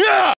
Yeah!